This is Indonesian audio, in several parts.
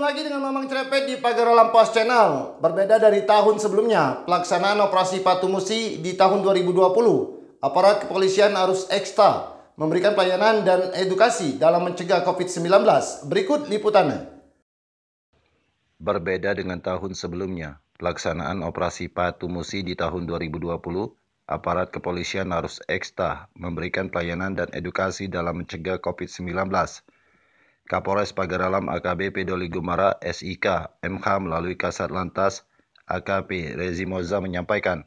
lagi dengan Mamang Cerepet di Pagar Alam Pos Channel. Berbeda dari tahun sebelumnya, pelaksanaan operasi Patu Musi di tahun 2020, aparat kepolisian harus ekstra memberikan pelayanan dan edukasi dalam mencegah COVID-19. Berikut liputannya. Berbeda dengan tahun sebelumnya, pelaksanaan operasi Patu Musi di tahun 2020, aparat kepolisian harus ekstra memberikan pelayanan dan edukasi dalam mencegah COVID-19. Kapolres Pagaralam AKBP Doli Gumara SIK MH melalui Kasat Lantas AKP Rezi Moza menyampaikan,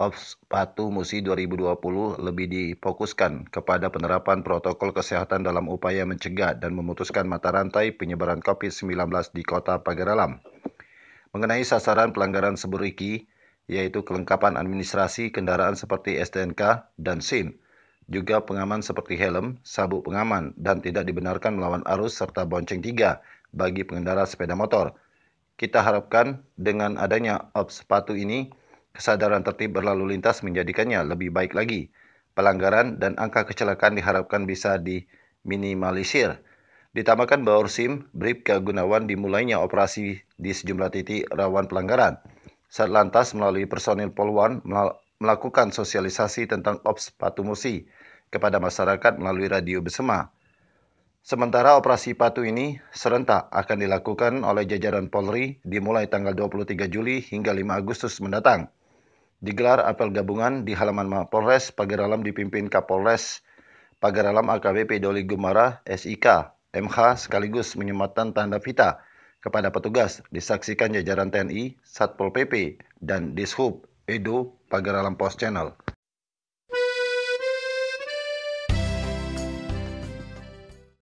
Ops Patu Musi 2020 lebih difokuskan kepada penerapan protokol kesehatan dalam upaya mencegah dan memutuskan mata rantai penyebaran COVID-19 di kota Pagaralam. Mengenai sasaran pelanggaran seburiki, yaitu kelengkapan administrasi kendaraan seperti STNK dan SIM, juga pengaman seperti helm, sabuk pengaman, dan tidak dibenarkan melawan arus serta bonceng tiga bagi pengendara sepeda motor. Kita harapkan dengan adanya ops sepatu ini, kesadaran tertib berlalu lintas menjadikannya lebih baik lagi. Pelanggaran dan angka kecelakaan diharapkan bisa diminimalisir. Ditambahkan bahwa SIM, Bribka Gunawan dimulainya operasi di sejumlah titik rawan pelanggaran. Satlantas melalui personil Polwan melakukan sosialisasi tentang OPS Patu Musi kepada masyarakat melalui radio bersama. Sementara operasi patu ini serentak akan dilakukan oleh jajaran Polri dimulai tanggal 23 Juli hingga 5 Agustus mendatang. Digelar apel gabungan di halaman Mapolres Pagaralam dipimpin Kapolres Pagaralam AKBP Doli Gumara SIK MH sekaligus menyematan tanda pita kepada petugas disaksikan jajaran TNI, Satpol PP, dan Dishub Edo Pagaralam Post Channel.